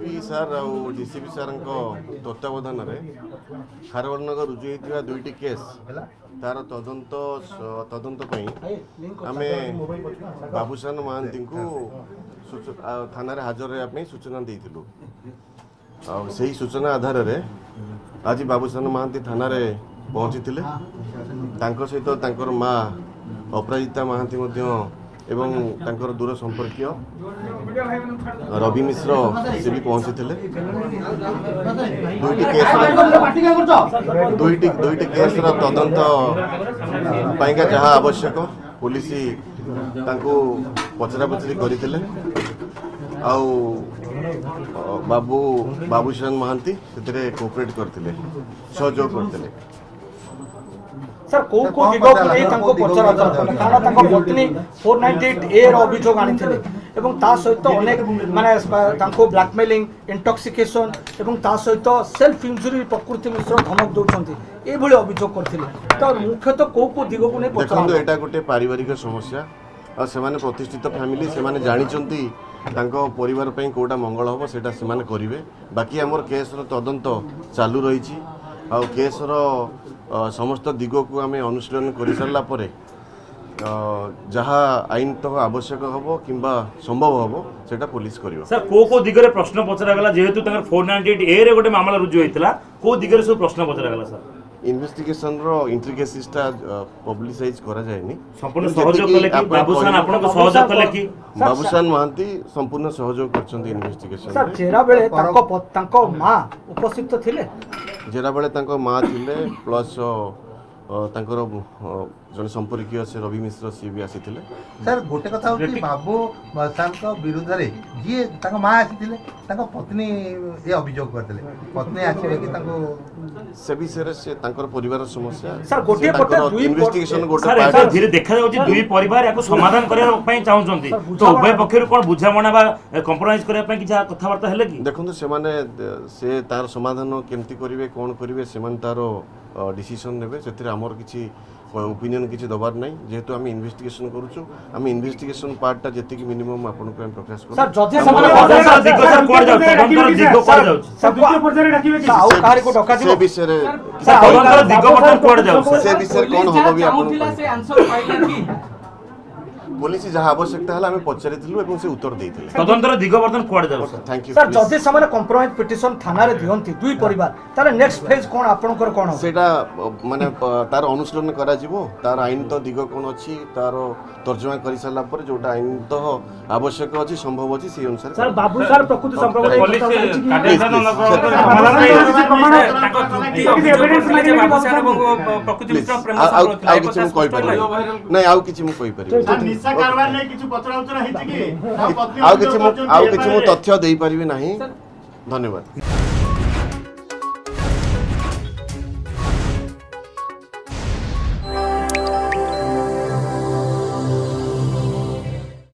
DP sir ଆଉ DCP ସାର୍ଙ୍କ ତତ୍ତ୍ୱାବଧାନରେ ଖାରବର୍ଣ୍ଣନଗର ରୁଜୁ ହୋଇଥିବା ଦୁଇଟି କେସ୍ ତାର ତଦନ୍ତ ତଦନ୍ତ ପାଇଁ ଆମେ ବାବୁସାନ ମହାନ୍ତିଙ୍କୁ ଥାନାରେ ହାଜର ରହିବା ପାଇଁ ସୂଚନା ଦେଇଥିଲୁ ଆଉ ସେହି ସୂଚନା ଆଧାରରେ ଆଜି ବାବୁସାନ ମହାନ୍ତି ଥାନାରେ ପହଞ୍ଚିଥିଲେ ତାଙ୍କ ସହିତ ତାଙ୍କର ମା ଅପରାଜିତା ମହାନ୍ତି ମଧ୍ୟ এবং ତାଙ୍କର ଦୂର ସମ୍ପର୍କୀୟ ରବି ମିଶ୍ର ସେ ବି ପହଞ୍ଚିଥିଲେ ଦୁଇଟି କେସ୍ର ଦୁଇଟି ଦୁଇଟି କେସ୍ର ତଦନ୍ତ ପାଇଁକା ଯାହା ଆବଶ୍ୟକ ପୋଲିସ ତାଙ୍କୁ ପଚରାପଚରି କରିଥିଲେ ଆଉ ବାବୁ ବାବୁସାନ ମହାନ୍ତି ସେଥିରେ କୋପରେଟ୍ କରିଥିଲେ ସହଯୋଗ କରିଥିଲେ ସାର୍ କୋଉ କୋଉ ଦିଗକୁ ନେଇ ତାଙ୍କୁ ପଚରାଉଚରା କଲେ କାରଣ ତାଙ୍କ ପତ୍ନୀ ଫୋର୍ ନାଇଣ୍ଟି ଏଇଟ୍ ଏର ଅଭିଯୋଗ ଆଣିଥିଲେ ଏବଂ ତା ସହିତ ଅନେକ ମାନେ ତାଙ୍କୁ ବ୍ଲାକମେଲିଂ ଇଣ୍ଟକ୍ସିକେସନ୍ ଏବଂ ତା ସହିତ ସେଲ୍ଫ ଇଞ୍ଜୁରି ପ୍ରକୃତି ମିଶ୍ର ଧମକ ଦେଉଛନ୍ତି ଏଇଭଳି ଅଭିଯୋଗ କରିଥିଲେ ତ ମୁଖ୍ୟତଃ କୋଉ କୋଉ ଦିଗକୁ ନେଇ ଦେଖନ୍ତୁ ଏଇଟା ଗୋଟେ ପାରିବାରିକ ସମସ୍ୟା ଆଉ ସେମାନେ ପ୍ରତିଷ୍ଠିତ ଫ୍ୟାମିଲି ସେମାନେ ଜାଣିଛନ୍ତି ତାଙ୍କ ପରିବାର ପାଇଁ କେଉଁଟା ମଙ୍ଗଳ ହେବ ସେଇଟା ସେମାନେ କରିବେ ବାକି ଆମର କେସ୍ର ତଦନ୍ତ ଚାଲୁ ରହିଛି ଆଉ କେସ୍ର ସମସ୍ତ ଦିଗକୁ ଆମେ ଅନୁଶୀଳନ କରିସାରିଲା ପରେ ଯାହା ଆଇନ ତ ଆବଶ୍ୟକ ହବ କିମ୍ବା ସମ୍ଭବ ହବ ସେଇଟା ପୋଲିସ କରିବ ସାର୍ କୋଉ କୋଉ ଦିଗରେ ପ୍ରଶ୍ନ ପଚରାଗଲା ଯେହେତୁ ତାଙ୍କର ଫୋର୍ ନାଇଣ୍ଟି ଏଟ୍ ଏ ରେ ଗୋଟେ ମାମଲା ରୁଜୁ ହେଇଥିଲା କୋଉ ଦିଗରେ ସବୁ ପ୍ରଶ୍ନ ପଚରାଗଲା ସାର୍ ଇନଭେଷ୍ଟିଗେସନର ଇଣ୍ଟ୍ରିକେସିସ୍ଟା ପବ୍ଲିସାଇଜ୍ କରାଯାଏନି ସମ୍ପୂର୍ଣ୍ଣ ସହଯୋଗ କଲେ କି ବାବୁସାନ ଆପଣଙ୍କ ସହଯୋଗ କଲେ କି ବାବୁସାନ ମହାନ୍ତି ସମ୍ପୂର୍ଣ୍ଣ ସହଯୋଗ କରିଛନ୍ତି ଇନଭେଷ୍ଟିଗେସନ ସାର୍ ଜେରା ବେଳେ ତାଙ୍କ ତାଙ୍କ ମା ଉପସ୍ଥିତ ଥିଲେ ଜେରା ବେଳେ ତାଙ୍କ ମା ଥିଲେ ପ୍ଲସ୍ ତାଙ୍କର ଜଣେ ସମ୍ପର୍କୀୟ ସେ ରବି ମିଶ୍ର ସିଏ ବି ଆସିଥିଲେ ସାର୍ ଗୋଟେ କଥା ହେଉଛି ବାବୁ ସାର୍ଙ୍କ ବିରୁଦ୍ଧରେ ଯିଏ ତାଙ୍କ ମା ଆସିଥିଲେ ତାଙ୍କ ପତ୍ନୀ ଇଏ ଅଭିଯୋଗ କରିଥିଲେ ପତ୍ନୀ ଆସିବେ କି ତାଙ୍କୁ ସେ ବିଷୟରେ ସେ ତାଙ୍କର ପରିବାର ସମସ୍ୟା ସାର୍ ଗୋଟିଏ ପଟେ ଦୁଇ ଇନଭେଷ୍ଟିଗେସନ ଗୋଟେ ସାର୍ ଧୀରେ ଦେଖାଯାଉଛି ଦୁଇ ପରିବାର ଏହାକୁ ସମାଧାନ କରିବା ପାଇଁ ଚାହୁଁଛନ୍ତି ତ ଉଭୟ ପକ୍ଷରୁ କ'ଣ ବୁଝାମଣା ବା କମ୍ପ୍ରମାଇଜ କରିବା ପାଇଁ କିଛି କଥାବାର୍ତ୍ତା ହେଲେ କି ଦେଖନ୍ତୁ ସେମାନେ ସେ ତାର ସମାଧାନ କେମିତି କରିବେ କ'ଣ କରିବେ ସେମାନେ ତାର ଡିସିସନ୍ ନେବେ ସେଥିରେ ଆମର କିଛି ଓପିନିଅନ୍ କିଛି ଦେବାର ନାହିଁ ଯେହେତୁ ଆମେ ଇନଭେଷ୍ଟିଗେସନ୍ କରୁଛୁ ଆମେ ଇନଭେଷ୍ଟିଗେସନ୍ ପାର୍ଟଟା ଯେତିକି ମିନିମମ୍ ଆପଣଙ୍କ ପାଇଁ ପ୍ରକାଶ କରୁଛୁ ସେ ବିଷୟରେ ସେ ବିଷୟରେ କ'ଣ ହେବ ବି ଆପଣ পুলিশ যা আবশ্যকতা হল আমি পচারিলু এবং সে উত্তর দিয়ে তদন্তর দিগ বর্তমান কুয়াড়ে যাব থ্যাংক ইউ স্যার যদি সে কম্প্রোমাইজ পিটিশন থানারে দিয়ন্তি দুই পরিবার তাহলে নেক্সট ফেজ কোন আপনার কোণ সেটা মানে তার অনুশীলন করা যাব তার আইন তো দিগ কোণ অছি তার তর্জমা করি সারা পরে যেটা আইন তো আবশ্যক অছি সম্ভব অছি সেই অনুসারে স্যার বাবু স্যার প্রকৃতি প্রকৃতি মিত্র প্রেম সম্পর্ক আর কিছু কই পারি না আর কিছু মু কই পারি ଆଉ କିଛି ମୁଁ ଆଉ କିଛି ମୁଁ ତଥ୍ୟ ଦେଇପାରିବି ନାହିଁ ଧନ୍ୟବାଦ